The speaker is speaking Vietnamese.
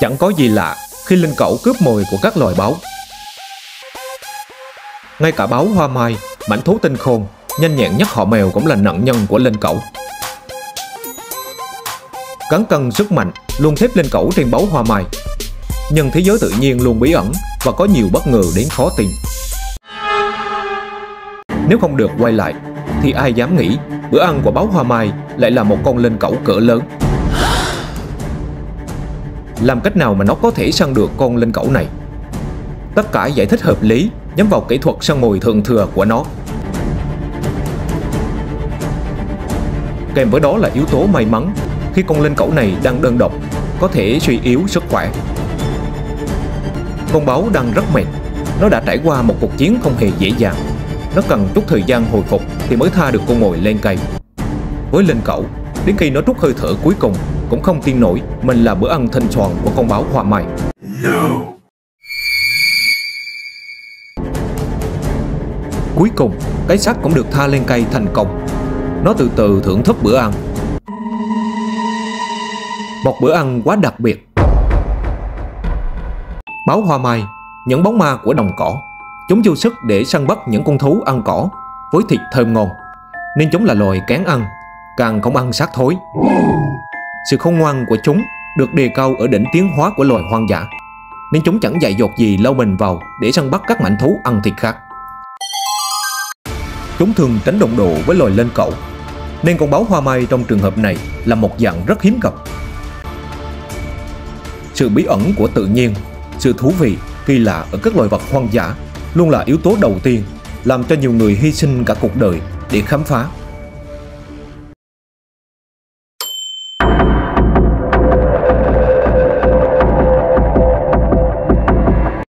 Chẳng có gì lạ khi linh cẩu cướp mồi của các loài báo. Ngay cả báo hoa mai, mảnh thú tinh khôn, nhanh nhẹn nhất họ mèo cũng là nạn nhân của linh cẩu. cắn cân sức mạnh luôn thép linh cẩu trên báu hoa mai. Nhưng thế giới tự nhiên luôn bí ẩn và có nhiều bất ngờ đến khó tin. Nếu không được quay lại, thì ai dám nghĩ bữa ăn của báo hoa mai lại là một con linh cẩu cỡ lớn. Làm cách nào mà nó có thể săn được con linh cẩu này? Tất cả giải thích hợp lý nhắm vào kỹ thuật săn mồi thượng thừa của nó. Kèm với đó là yếu tố may mắn khi con linh cẩu này đang đơn độc, có thể suy yếu sức khỏe. Con báo đang rất mệt, nó đã trải qua một cuộc chiến không hề dễ dàng. Nó cần chút thời gian hồi phục thì mới tha được con mồi lên cây. Với linh cẩu, đến khi nó trút hơi thở cuối cùng cũng không tin nổi mình là bữa ăn thịnh soàn của con báo hoa mai. No. Cuối cùng, cái xác cũng được tha lên cây thành công. Nó từ từ thưởng thức bữa ăn. Một bữa ăn quá đặc biệt. Báo hoa mai, những bóng ma của đồng cỏ. Chúng vô sức để săn bắt những con thú ăn cỏ với thịt thơm ngon. Nên chúng là loài kén ăn, càng không ăn xác thối. Sự khôn ngoan của chúng được đề cao ở đỉnh tiến hóa của loài hoang dã, nên chúng chẳng dại dột gì lâu mình vào để săn bắt các mảnh thú ăn thịt khác. Chúng thường tránh đồng độ với loài lên cẩu, nên con báo hoa mai trong trường hợp này là một dạng rất hiếm gặp. Sự bí ẩn của tự nhiên, sự thú vị, kỳ lạ ở các loài vật hoang dã luôn là yếu tố đầu tiên làm cho nhiều người hy sinh cả cuộc đời để khám phá